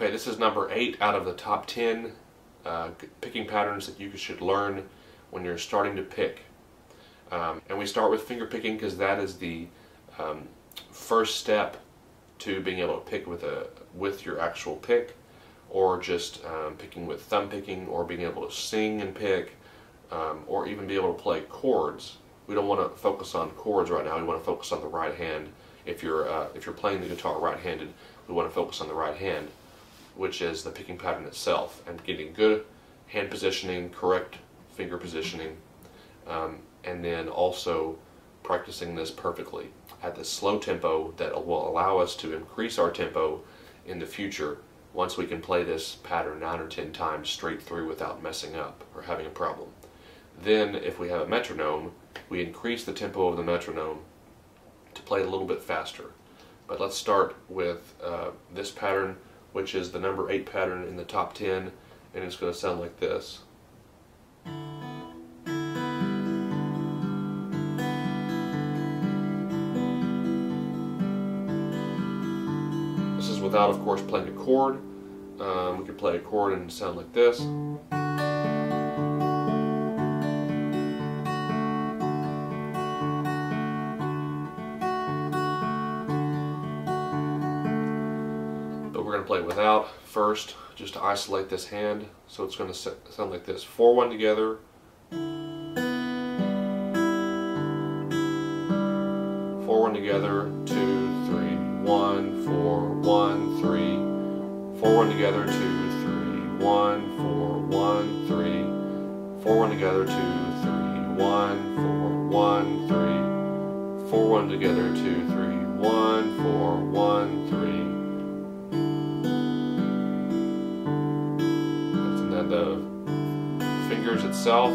Okay, this is number eight out of the top 10 uh, picking patterns that you should learn when you're starting to pick. Um, and we start with finger picking because that is the um, first step to being able to pick with a with your actual pick or just um, picking with thumb picking or being able to sing and pick um, or even be able to play chords. We don't want to focus on chords right now. We want to focus on the right hand. If you're uh, if you're playing the guitar right-handed, we want to focus on the right hand, which is the picking pattern itself, and getting good hand positioning, correct finger positioning, um, and then also practicing this perfectly at the slow tempo that will allow us to increase our tempo in the future once we can play this pattern nine or ten times straight through without messing up or having a problem. Then if we have a metronome, we increase the tempo of the metronome to play a little bit faster. But let's start with uh, this pattern, which is the number 8 pattern in the top 10, and it's going to sound like this. This is without, of course, playing a chord. Um, we could play a chord and sound like this. Without first, just to isolate this hand. So it's going to sound like this. 4-1 together. 4-1 together, 2, 3, 1, 4, 1, 3, 4 1 together, 2, 3, 1, 4, 1, 3, 4 1 together, 2, 3, 1, 4, 1, 3, 4 1 together, 2, 3, 1, 4, 1, 3. Fingers itself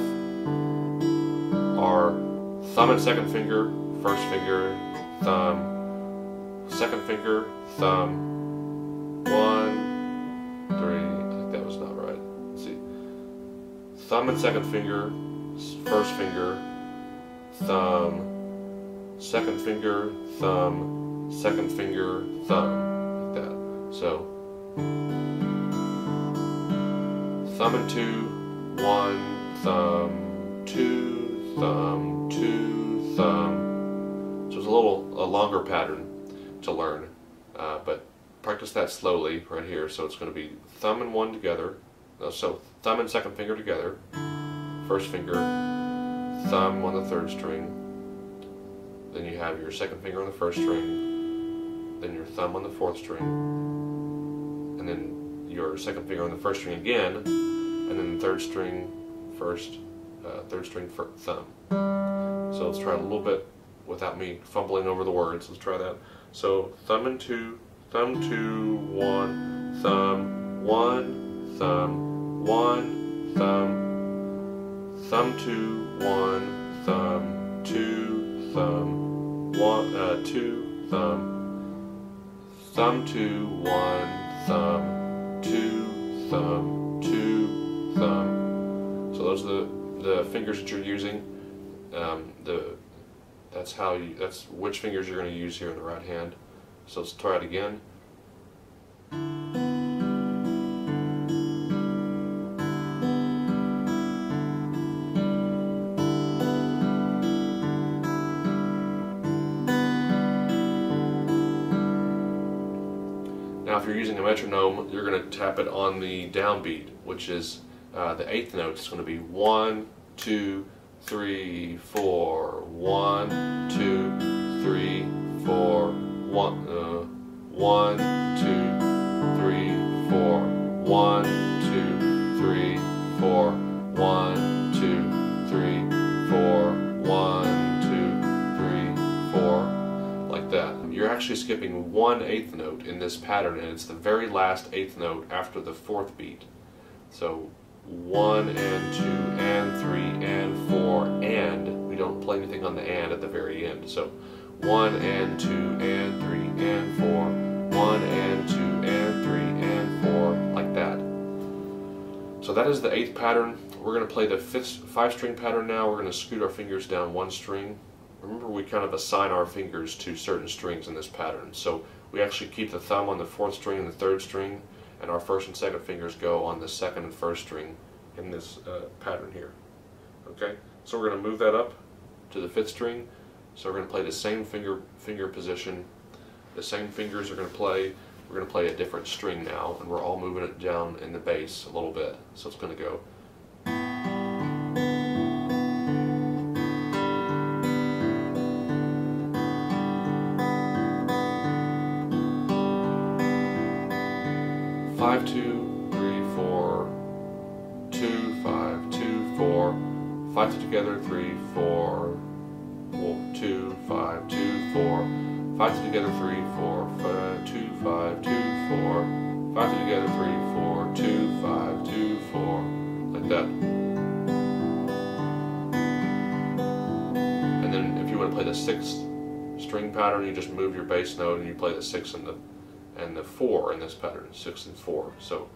are thumb and second finger, first finger, thumb, second finger, thumb, one, three. That was not right. See, thumb and second finger, first finger, thumb, second finger, thumb, second finger, thumb, like that. So, thumb and two, one, thumb, two, thumb, two, thumb. So it's a little a longer pattern to learn, uh, but practice that slowly right here. So it's going to be thumb and one together, uh, so thumb and second finger together, first finger, thumb on the third string, then you have your second finger on the first string, then your thumb on the fourth string, and then your second finger on the first string again, and then third string, first, uh, third string, thumb. So let's try it a little bit without me fumbling over the words. Let's try that. So thumb and two, thumb two, one, thumb, one, thumb, one, thumb, thumb two, one, thumb, two, thumb, one, uh, two, thumb, thumb two, one, thumb, two, thumb, the, the fingers that you're using. Um, the that's how you that's which fingers you're going to use here in the right hand. So let's try it again. Now if you're using a metronome, you're going to tap it on the downbeat, which is uh, the eighth note. It's going to be one, two, three, four, one, two, three, four, one, uh, one, two, three, four, one, two, three, four, one, two, three, four, one, two, three, four, like that. You're actually skipping one eighth note in this pattern and it's the very last eighth note after the fourth beat. So one and two and three and four and we don't play anything on the and at the very end. So one and two and three and four, one and two and three and four, like that. So that is the eighth pattern. We're going to play the fifth five string pattern now. We're going to scoot our fingers down one string remember we kind of assign our fingers to certain strings in this pattern. So we actually keep the thumb on the fourth string and the third string, and our first and second fingers go on the second and first string in this uh, pattern here. Okay, so we're going to move that up to the fifth string. So we're going to play the same finger finger position. The same fingers are going to play. We're going to play a different string now, and we're all moving it down in the bass a little bit. So it's going to go. Five, two, three, four, two, five, two, four, five, two together, three, four, two, five, two, four, five, two together, three, four, five, two, five, two, four, five, two together, three, four, two, five, two, four, like that. And then if you want to play the sixth string pattern, you just move your bass note and you play the six and the and the four in this pattern, six and four. So.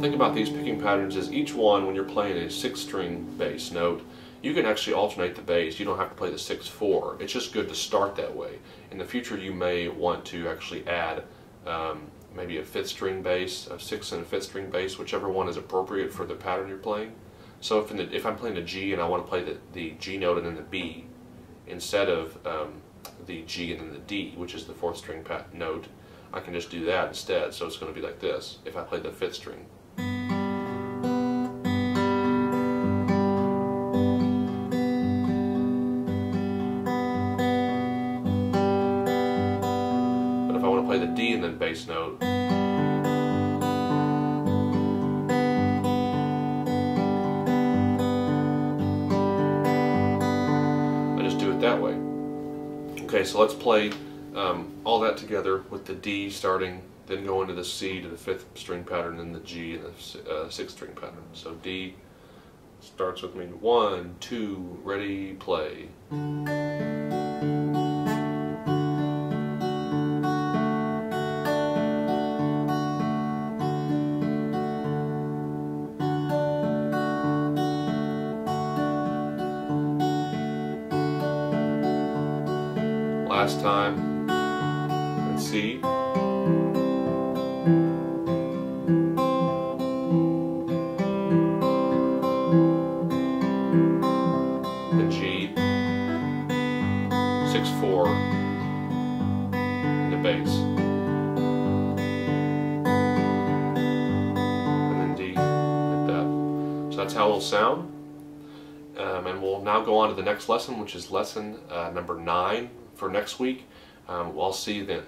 thing about these picking patterns is each one, when you're playing a six string bass note, you can actually alternate the bass. You don't have to play the 6-4. It's just good to start that way. In the future, you may want to actually add um, maybe a fifth string bass, a sixth and a fifth string bass, whichever one is appropriate for the pattern you're playing. So if, the, if I'm playing a G and I want to play the, the G note and then the B, instead of um, the G and then the D, which is the fourth string note, I can just do that instead. So it's going to be like this if I play the fifth string. D and then bass note. I just do it that way. Okay, so let's play um, all that together with the D starting, then go into the C to the fifth string pattern, then the G and the uh, sixth string pattern. So D starts with me one, two, ready, play. Last time and C. And G. 6-4 in the bass. And that's how it'll sound. Um, and we'll now go on to the next lesson, which is lesson uh, number nine for next week. Um, I'll see you then.